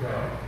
go.